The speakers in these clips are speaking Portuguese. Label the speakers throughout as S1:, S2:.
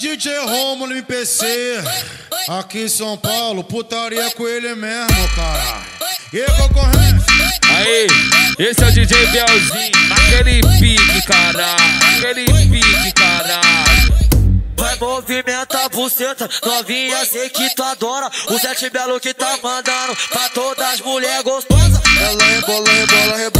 S1: DJ Romulo MPC, aqui em São Paulo, putaria com ele mesmo, caralho. E concorrência?
S2: Aí, esse é o DJ Belzinho, aquele pique, caralho, aquele pique, caralho.
S3: Vai movimentar a buceta, novinha sei que tu adora. O sete belo que tá mandando pra todas as mulheres gostosas. Ela rebola, rebola, rebola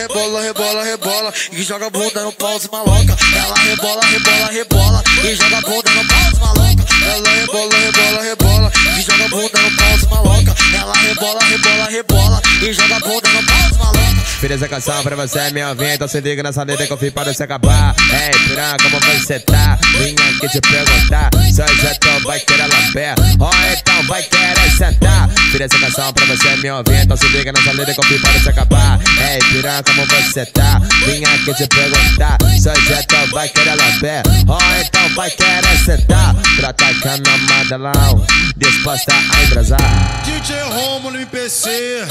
S3: rebola, rebola, rebola E joga bunda no pau maloca. Ela rebola, rebola, rebola E joga bunda no pau maloca. Ela rebola, rebola, rebola E joga bunda no pau maloca. Ela rebola, rebola, rebola E joga bunda no pau maloca.
S4: Fiz essa canção pra você, minha ouvinte Então se liga nessa letra que eu fiz para você acabar. Ei, piranha, como você tá? Vim aqui te perguntar Se hoje tu vai querer lamber. Ou então vai querer sentar. Fiz essa canção pra você, minha ouvinte Então se liga nessa letra que eu fiz para você acabar. Ei, piranha, como você tá? Vim aqui te perguntar Se hoje tu vai querer lamber Ou então vai querer sentar Pra tacar na madelão Disposta a embrasar
S1: DJ Romulo MPC,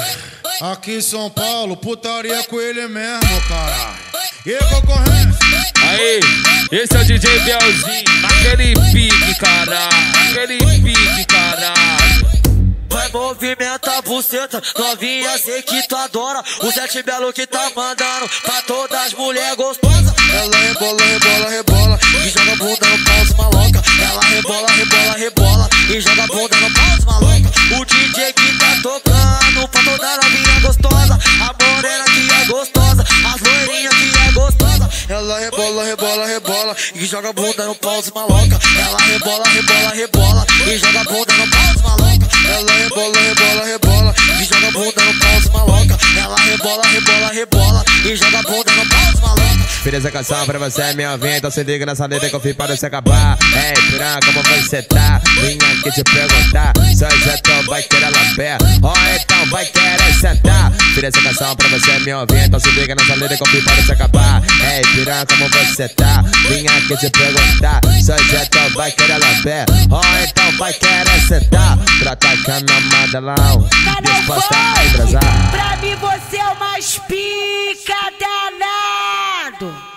S1: aqui em São Paulo, putaria com ele mesmo, caralho. E concorrência?
S2: Aí, esse é o DJ Belzinho, aquele
S3: Vai movimentar a buceta, novinha sei que tu adora. O sete belo que tá mandando pra todas as mulheres gostosas. Ela rebola, rebola, rebola E joga bunda no pau maloca. Ela rebola, rebola, rebola E joga bunda no pau maloca. O DJ que tá tocando pra toda novinha gostosa. A morena que é gostosa As loirinhas que é gostosa. Ela rebola, rebola, rebola E joga bunda no pau maloca. Ela rebola, rebola, rebola E joga bunda no pau maloca ela rebola, rebola, rebola. E joga bunda no pau maloca. Ela rebola, rebola, rebola. E joga bunda no pau maloca.
S4: Fiz essa canção pra você, minha ouvinte Então se liga nessa letra que eu fiz para você acabar. Ei, piranha, como você tá? Vim aqui te perguntar. Se hoje tu vai querer lamber Ou então vai querer sentar. Fiz essa canção pra você, minha ouvinte Então se liga nessa letra que eu fiz para você acabar. Ei, piranha, como você tá? Vim aqui te perguntar. Se hoje tu vai querer lamber Ou então vai querer sentar Pra tacar na madelão Disposta a embrasar
S5: Pra mim você é o mais pica danado.